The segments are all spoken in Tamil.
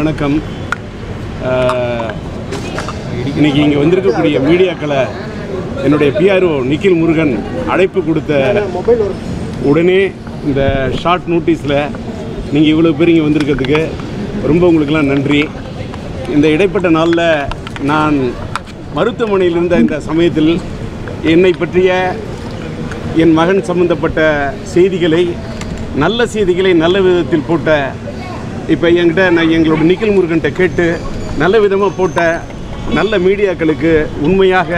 வணக்கம். இன்னைக்கு இங்கே வந்திருக்கக்கூடிய மீடியாக்களை என்னுடைய பிஆர்ஓ நிக்கில் முருகன் அழைப்பு கொடுத்த உடனே இந்த ஷார்ட் நோட்டீஸில் நீங்கள் இவ்வளோ பேர் இங்கே வந்திருக்கிறதுக்கு ரொம்ப உங்களுக்கெல்லாம் நன்றி. இந்த இடைப்பட்ட நாளில் நான் மருத்துவமனையில் இருந்த இந்த சமயத்தில் என்னை பற்றிய என் மகன் சம்பந்தப்பட்ட செய்திகளை நல்ல செய்திகளை நல்ல விதத்தில் போட்ட இப்போ என்கிட்ட நான் எங்களோட நிக்கில் முருகன்கிட்ட கேட்டு நல்ல விதமாக போட்ட நல்ல மீடியாக்களுக்கு உண்மையாக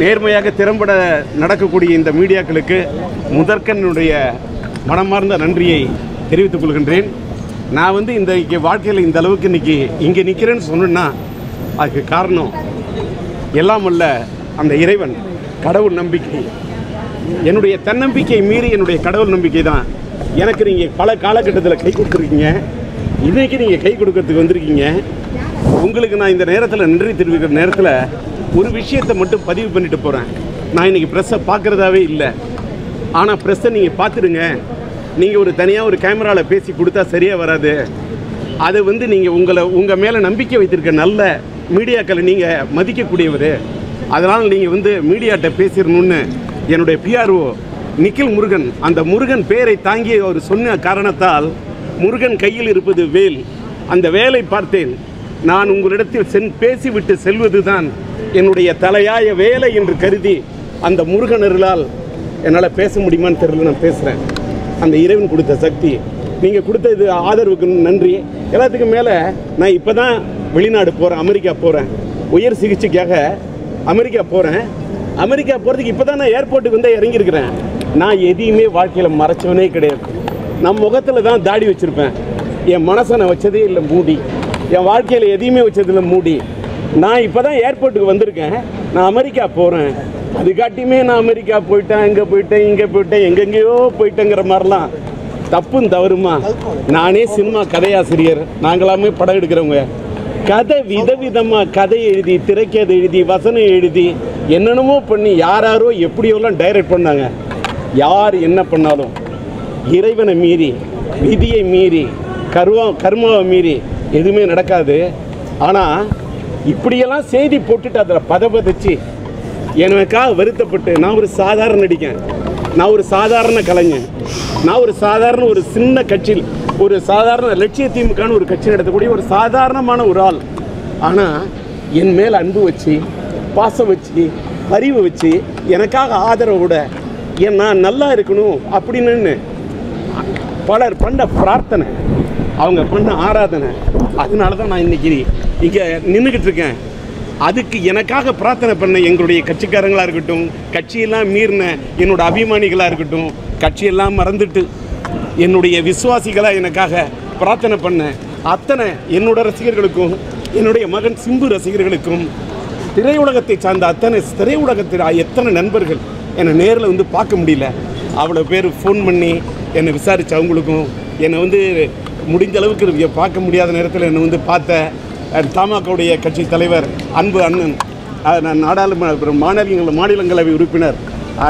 நேர்மையாக திறம்பட நடக்கக்கூடிய இந்த மீடியாக்களுக்கு முதற்கனுடைய மனமார்ந்த நன்றியை தெரிவித்துக் கொள்கின்றேன். நான் வந்து இந்த இங்கே வாழ்க்கையில் இந்த அளவுக்கு இன்னைக்கு இங்கே நிற்கிறேன்னு சொன்னேன்னா அதுக்கு காரணம் எல்லாம் அல்ல அந்த இறைவன். கடவுள் நம்பிக்கை. என்னுடைய தன்னம்பிக்கை மீறி என்னுடைய கடவுள் நம்பிக்கை தான் எனக்கு நீங்கள் பல காலகட்டத்தில் கை கொடுத்துருக்கீங்க. இன்றைக்கு நீங்கள் கை கொடுக்கறதுக்கு வந்திருக்கீங்க. உங்களுக்கு நான் இந்த நேரத்தில் நன்றி தெரிவிக்கிற நேரத்தில் ஒரு விஷயத்தை மட்டும் பதிவு பண்ணிட்டு போகிறேன் நான் இன்னைக்கு ப்ரெஸ்ஸை பார்க்குறதாவே இல்லை. ஆனால் ப்ரெஸ்ஸை நீங்கள் பார்த்துடுங்க. நீங்கள் ஒரு தனியாக ஒரு கேமராவில் பேசி கொடுத்தா சரியாக வராது. அது வந்து நீங்கள் உங்களை உங்கள் மேலே நம்பிக்கை வைத்திருக்க நல்ல மீடியாக்களை நீங்கள் மதிக்கக்கூடியவர். அதனால் நீங்கள் வந்து மீடியாட்ட பேசிடணும்னு என்னுடைய பிஆர்ஓ நிக்கில் முருகன். அந்த முருகன் பேரை தாங்கி அவர் சொன்ன காரணத்தால் முருகன் கையில் இருப்பது வேல். அந்த வேலை பார்த்தேன். நான் உங்களிடத்தில் சென் பேசிவிட்டு செல்வதுதான் என்னுடைய தலையாய வேலை என்று கருதி அந்த முருகன் அருளால் என்னால் பேச முடியுமான்னு தெரியல நான் பேசுகிறேன் அந்த இறைவன் கொடுத்த சக்தி. நீங்கள் கொடுத்த இது ஆதரவுக்கு நன்றி. எல்லாத்துக்கும் மேலே நான் இப்போ தான் வெளிநாடு போகிறேன் அமெரிக்கா போகிறேன் உயர் சிகிச்சைக்காக அமெரிக்கா போகிறேன் அமெரிக்கா போகிறதுக்கு இப்போ தான் நான் ஏர்போர்ட்டுக்கு வந்து இறங்கியிருக்கிறேன். நான் எதையுமே வாழ்க்கையில் மறைச்சவனே கிடையாது. நம் முகத்தில் தான் தாடி வச்சுருப்பேன். என் மனசை நான் வச்சதே இல்லை மூடி. என் வாழ்க்கையில் எதையுமே வச்சதில்லை மூடி. நான் இப்போ தான் ஏர்போர்ட்டுக்கு வந்திருக்கேன். நான் அமெரிக்கா போகிறேன் அதுக்காட்டியுமே நான் அமெரிக்கா போயிட்டேன் இங்கே போயிட்டேன் இங்கே போயிட்டேன் எங்கெங்கேயோ போயிட்டேங்கிற மாதிரிலாம். தப்பும் தவறுமா. நானே சினிமா கதையாசிரியர். நாங்களாமே படம் எடுக்கிறவங்க. கதை விதவிதமாக கதை எழுதி திரைக்கதை எழுதி வசனம் எழுதி என்னென்னமோ பண்ணி யாராரோ எப்படியோலாம் டைரக்ட் பண்ணாங்க. யார் என்ன பண்ணாலும் இறைவனை மீறி விதியை மீறி கருவா கர்மாவை மீறி எதுவுமே நடக்காது. ஆனால் இப்படியெல்லாம் செய்தி போட்டுட்டு அதில் பதபதிச்சு எனக்காக வருத்தப்பட்டு நான் ஒரு சாதாரண நடிகன் நான் ஒரு சாதாரண கலைஞன் நான் ஒரு சாதாரண ஒரு சின்ன கட்சியில் ஒரு சாதாரண லட்சிய திமுகன்னு ஒரு கட்சி நடத்தக்கூடிய ஒரு சாதாரணமான ஒரு ஆள். ஆனால் என் மேல் அன்பு வச்சு பாசம் வச்சு அறிவு வச்சு எனக்காக ஆதரவோட ஏன் நான் நல்லா இருக்கணும் அப்படின்னு பலர் பண்ண பிரார்த்தனை அவங்க பண்ண ஆராதனை அதனால தான் நான் இன்னைக்கு இங்கே நின்றுக்கிட்டு இருக்கேன். அதுக்கு எனக்காக பிரார்த்தனை பண்ண எங்களுடைய கட்சிக்காரங்களாக இருக்கட்டும் கட்சியெல்லாம் மீறின என்னோட அபிமானிகளாக இருக்கட்டும் கட்சியெல்லாம் மறந்துட்டு என்னுடைய விசுவாசிகளாக எனக்காக பிரார்த்தனை பண்ண அத்தனை என்னோட ரசிகர்களுக்கும் என்னுடைய மகன் சிம்பு ரசிகர்களுக்கும் திரையுலகத்தை சார்ந்த அத்தனை திரையுலகத்தில் எத்தனை நண்பர்கள் என்னை நேரில் வந்து பார்க்க முடியல. அவ்வளோ பேர் ஃபோன் பண்ணி என்னை விசாரித்த அவங்களுக்கும் என்னை வந்து முடிஞ்ச அளவுக்கு பார்க்க முடியாத நேரத்தில் என்னை வந்து பார்த்த தமாகவுடைய கட்சி தலைவர் அன்பு அண்ணன் நான் நாடாளுமன்ற மாநிலங்கள் மாநிலங்களவை உறுப்பினர்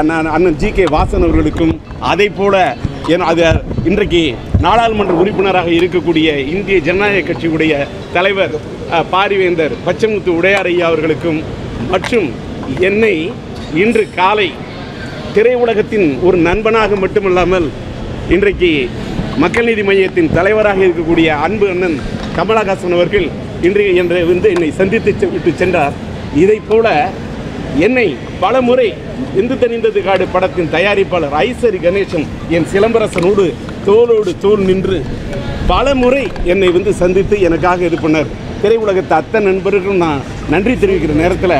நான் அண்ணன் ஜி கே வாசன் அவர்களுக்கும் அதே போல என் அது இன்றைக்கு நாடாளுமன்ற உறுப்பினராக இருக்கக்கூடிய இந்திய ஜனநாயக கட்சியுடைய தலைவர் பாரிவேந்தர் பச்சமுத்து உடையார் ஐயா அவர்களுக்கும் மற்றும் என்னை இன்று காலை திரையுலகத்தின் ஒரு நண்பனாக மட்டுமல்லாமல் இன்றைக்கு மக்கள் நீதி மையத்தின் தலைவராக இருக்கக்கூடிய அன்பு அண்ணன் கமலஹாசன் அவர்கள் இன்றைய என்று வந்து என்னை சந்தித்து செ- விட்டு சென்றார். இதைப் போல என்னை பல முறை இந்து தெரிந்தது காடு படத்தின் தயாரிப்பாளர் ஐசரி கணேசன் என் சிலம்பரசனோடு தோளோடு தோல் நின்று பல முறை என்னை வந்து சந்தித்து எனக்காக இது பண்ணார். திரையுலகத்தை அத்தனை நண்பர்களும் நான் நன்றி தெரிவிக்கிற நேரத்தில்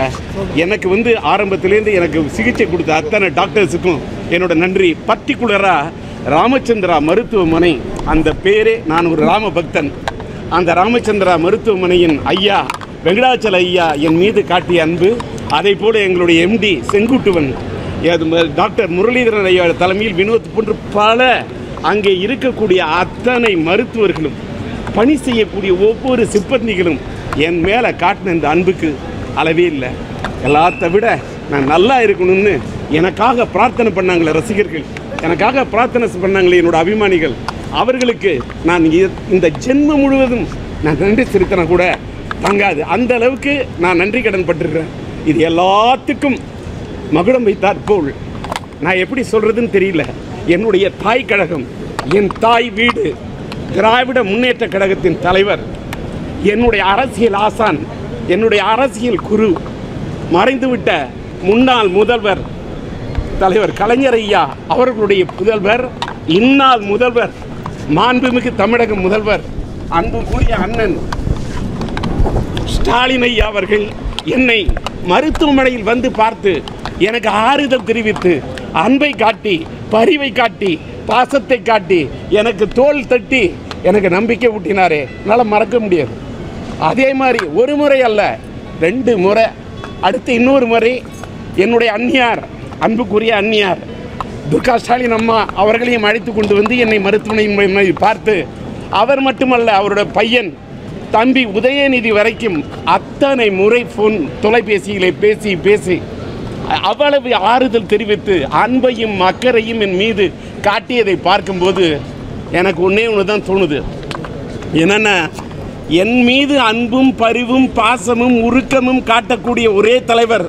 எனக்கு வந்து ஆரம்பத்திலேருந்து எனக்கு சிகிச்சை கொடுத்த அத்தனை டாக்டர்ஸுக்கும் என்னோட நன்றி. பர்டிகுலராக ராமச்சந்திரா மருத்துவமனை அந்த பேரே நான் ஒரு ராம பக்தன் அந்த ராமச்சந்திரா மருத்துவமனையின் ஐயா வெங்கடாச்சல ஐயா என் மீது காட்டிய அன்பு அதே போல் எங்களுடைய எம்டி செங்குட்டுவன் அது டாக்டர் முரளிதரன் ஐயா தலைமையில் வினோத் போன்று பல அங்கே இருக்கக்கூடிய அத்தனை மருத்துவர்களும் பணி செய்யக்கூடிய ஒவ்வொரு சிப்பந்திகளும் என் மேலே காட்டின இந்த அன்புக்கு அளவே இல்லை. எல்லாத்த விட நான் நல்லா இருக்கணும்னு எனக்காக பிரார்த்தனை பண்ணாங்களே ரசிகர்கள். எனக்காக பிரார்த்தனை பண்ணாங்களே என்னோட அபிமானிகள். அவர்களுக்கு நான் இ- இந்த ஜென்மம் முழுவதும் நான் நன்றி செலுத்தினா கூட தங்காது. அந்த அளவுக்கு நான் நன்றி கடன் பட்டிருக்கிறேன் இது எல்லாத்துக்கும் மகுடம் வைத்தார் போல். நான் எப்படி சொல்கிறதுன்னு தெரியல. என்னுடைய தாய் கழகம் என் தாய் வீடு திராவிட முன்னேற்ற கழகத்தின் தலைவர் என்னுடைய அரசியல் ஆசான் என்னுடைய அரசியல் குரு மறைந்துவிட்ட முன்னாள் முதல்வர் தலைவர் கலைஞர் ஐயா அவர்களுடைய புதல்வர் இந்நாள் முதல்வர் மாண்புமிகு தமிழக முதல்வர் அன்புக்குரிய அண்ணன் ஸ்டாலின் ஐயா அவர்கள் என்னை மருத்துவமனையில் வந்து பார்த்து எனக்கு ஆறுதல் தெரிவித்து அன்பை காட்டி பரிவை காட்டி பாசத்தை காட்டி எனக்கு தோல் தட்டி எனக்கு நம்பிக்கை ஊட்டினாரே. என்னால் மறக்க முடியாது. அதே மாதிரி ஒரு முறை அல்ல ரெண்டு முறை. அடுத்து இன்னொரு முறை என்னுடைய அந்நியார் அன்புக்குரிய அந்நியார் துர்கா ஸ்டாலின் அம்மா அவர்களையும் அழைத்து கொண்டு வந்து என்னை மருத்துவமனையின் பார்த்து அவர் மட்டுமல்ல அவருடைய பையன் தம்பி உதயநிதி வரைக்கும் அத்தனை முறை ஃபோன் தொலைபேசியிலே பேசி பேசி அவ்வளவு ஆறுதல் தெரிவித்து அன்பையும் அக்கறையும் என் மீது காட்டியதை பார்க்கும்போது எனக்கு ஒன்றே ஒன்று தான் தோணுது. என்னென்ன என் மீது அன்பும் பரிவும் பாசமும் உருக்கமும் காட்டக்கூடிய ஒரே தலைவர்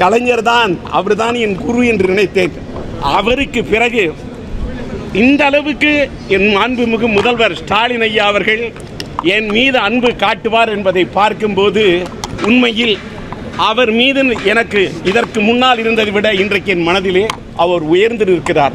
கலைஞர் தான் அவர் தான் என் குரு என்று நினைத்தேன். அவருக்கு பிறகு இந்த அளவுக்கு என் மாண்புமிகு முதல்வர் ஸ்டாலின் ஐயா அவர்கள் என் மீது அன்பு காட்டுவார் என்பதை பார்க்கும்போது உண்மையில் அவர் மீது எனக்கு இதற்கு முன்னால் இருந்ததை விட இன்றைக்கு என் மனதிலே அவர் உயர்ந்து நிற்கிறார்.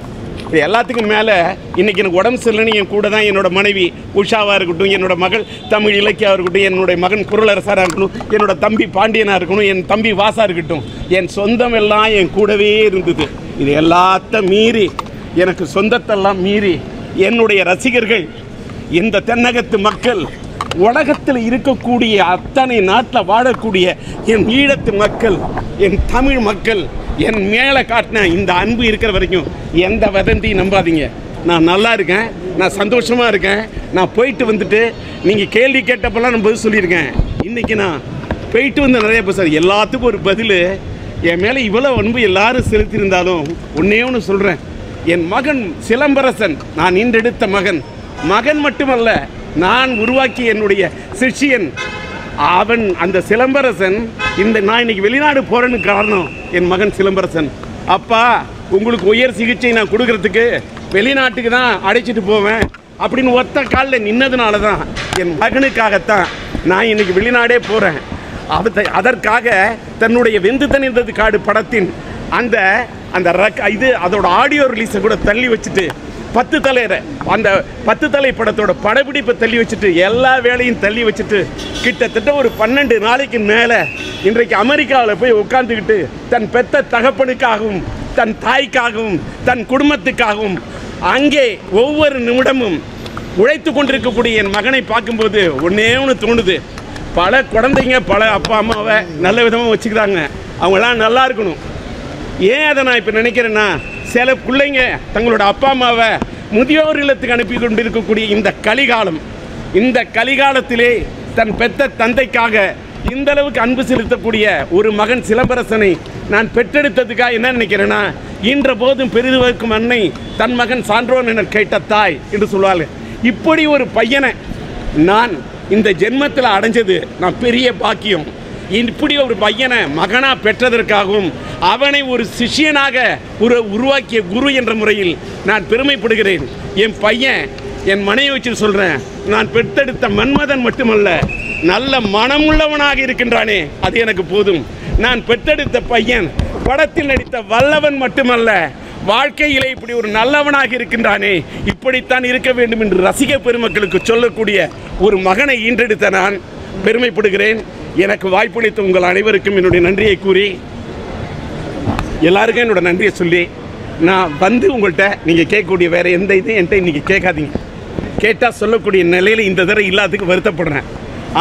இது எல்லாத்துக்கும் மேலே இன்றைக்கி எனக்கு உடம்பு சரியில்லைன்னு என் கூட தான் என்னோட மனைவி உஷாவாக இருக்கட்டும் என்னோட மகள் தமிழ் இலக்கியாக இருக்கட்டும் என்னுடைய மகன் குரலரசராக இருக்கட்டும் என்னோட தம்பி பாண்டியனாக இருக்கணும் என் தம்பி வாசா இருக்கட்டும் என் சொந்தம் எல்லாம் என் கூடவே இருந்தது. இது எல்லாத்த மீறி எனக்கு சொந்தத்தெல்லாம் மீறி என்னுடைய ரசிகர்கள் இந்த தென்னகத்து மக்கள் உலகத்தில் இருக்கக்கூடிய அத்தனை நாட்டில் வாழக்கூடிய என் ஈழத்து மக்கள் என் தமிழ் மக்கள் என் மேலே காட்டின இந்த அன்பு இருக்கிற வரைக்கும் எந்த வதந்தியும் நம்பாதீங்க. நான் நல்லா இருக்கேன் நான் சந்தோஷமாக இருக்கேன். நான் போயிட்டு வந்துட்டு நீங்கள் கேள்வி கேட்டப்பெல்லாம் நான் பதில் சொல்லியிருக்கேன். இன்றைக்கி நான் போயிட்டு வந்து நிறைய பேச எல்லாத்துக்கும் ஒரு பதில் என் மேலே இவ்வளோ அன்பு எல்லாரும் செலுத்தியிருந்தாலும் ஒன்றே ஒன்று சொல்கிறேன் என் மகன் சிலம்பரசன் நான் இன்றெடுத்த மகன். மகன் மட்டுமல்ல நான் உருவாக்கிய என்னுடைய சிஷ்யன் அவன் அந்த சிலம்பரசன். இந்த நான் இன்னைக்கு வெளிநாடு போறேன்னு காரணம் என் மகன் சிலம்பரசன். அப்பா உங்களுக்கு உயர் சிகிச்சை நான் கொடுக்கறதுக்கு வெளிநாட்டுக்கு தான் அழைச்சிட்டு போவேன் அப்படின்னு ஒத்த காலில் நின்னதுனால தான் என் மகனுக்காகத்தான் நான் இன்னைக்கு வெளிநாடே போகிறேன் அவத்தை அதற்காக தன்னுடைய வெந்து தனிந்தது காடு படத்தின் அந்த அந்த ரக் இது அதோட ஆடியோ ரிலீஸை கூட தள்ளி வச்சுட்டு பத்து தலை அந்த பத்து தலை படத்தோட படப்பிடிப்பை தள்ளி வச்சுட்டு எல்லா வேலையும் தள்ளி வச்சுட்டு கிட்டத்தட்ட ஒரு பன்னெண்டு நாளைக்கு மேலே இன்றைக்கு அமெரிக்காவில் போய் உட்காந்துக்கிட்டு தன் பெத்த தகப்பனுக்காகவும் தன் தாய்க்காகவும் தன் குடும்பத்துக்காகவும் அங்கே ஒவ்வொரு நிமிடமும் உழைத்து கொண்டிருக்கக்கூடிய என் மகனை பார்க்கும்போது ஒன்றே ஒன்று தோணுது. பல குழந்தைங்க பல அப்பா அம்மாவை நல்ல விதமாக வச்சுக்கிறாங்க. அவங்களாம் நல்லா இருக்கணும். ஏன் அதை நான் இப்போ நினைக்கிறேன்னா சில பிள்ளைங்க தங்களோட அப்பா அம்மாவை முதியோர் இல்லத்துக்கு அனுப்பி கொண்டு இருக்கக்கூடிய இந்த கலிகாலம் இந்த கலிகாலத்திலே தன் பெத்த தந்தைக்காக இந்த அளவுக்கு அன்பு செலுத்தக்கூடிய ஒரு மகன் சிலம்பரசனை நான் பெற்றெடுத்ததுக்காக என்ன நினைக்கிறேன்னா இன்ற போதும் பெரிதுவர்க்கும் அன்னை தன் மகன் சான்றோன் என கேட்ட தாய் என்று சொல்வாள் இப்படி ஒரு பையனை நான் இந்த ஜென்மத்தில் அடைஞ்சது நான் பெரிய பாக்கியம். இப்படி ஒரு பையனை மகனாக பெற்றதற்காகவும் அவனை ஒரு சிஷ்யனாக ஒரு உருவாக்கிய குரு என்ற முறையில் நான் பெருமைப்படுகிறேன். என் பையன் என் மனைவி வச்சு சொல்கிறேன் நான் பெற்றெடுத்த மன்மதன் மட்டுமல்ல நல்ல மனமுள்ளவனாக இருக்கின்றானே அது எனக்கு போதும். நான் பெற்றெடுத்த பையன் படத்தில் நடித்த வல்லவன் மட்டுமல்ல வாழ்க்கையிலே இப்படி ஒரு நல்லவனாக இருக்கின்றானே இப்படித்தான் இருக்க வேண்டும் என்று ரசிக பெருமக்களுக்கு சொல்லக்கூடிய ஒரு மகனை ஈன்றெடுத்த நான் பெருமைப்படுகிறேன். எனக்கு வாய்ப்பளித்த உங்கள் அனைவருக்கும் என்னுடைய நன்றியை கூறி எல்லாருக்கும் என்னோட நன்றியை சொல்லி நான் வந்து உங்கள்கிட்ட நீங்கள் கேட்கக்கூடிய வேற எந்த இதையும் என்கிட்ட இன்றைக்கி கேட்காதீங்க. கேட்டால் சொல்லக்கூடிய நிலையில் இந்த தடவை இல்லாததுக்கு வருத்தப்படுறேன்.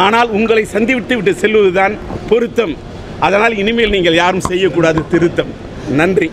ஆனால் உங்களை சந்திவிட்டு விட்டு செல்வதுதான் பொருத்தம். அதனால் இனிமேல் நீங்கள் யாரும் செய்யக்கூடாது திருத்தம். நன்றி.